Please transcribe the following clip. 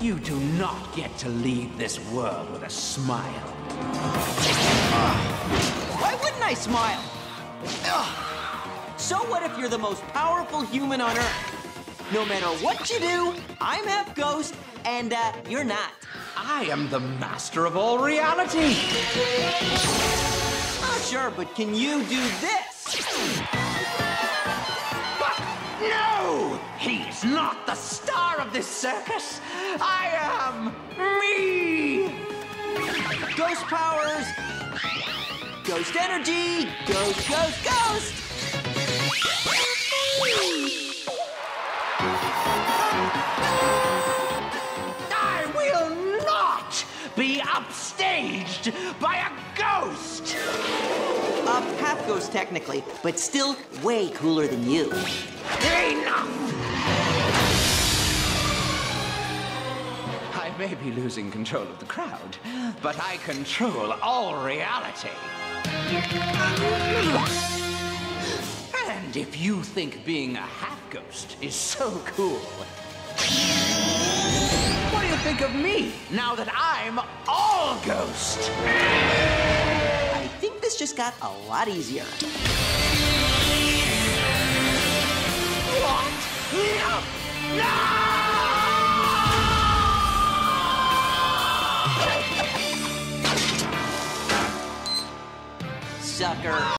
You do not get to leave this world with a smile. Why wouldn't I smile? So what if you're the most powerful human on Earth? No matter what you do, I'm half ghost, and uh, you're not. I am the master of all reality. Oh, sure, but can you do this? He's not the star of this circus. I am me! Ghost powers, ghost energy, ghost, ghost, ghost! I will not be upstaged by a ghost! Uh, half ghost technically, but still way cooler than you. Enough! I may be losing control of the crowd, but I control all reality. And if you think being a half ghost is so cool, what do you think of me now that I'm all ghost? I think this just got a lot easier. Sucker.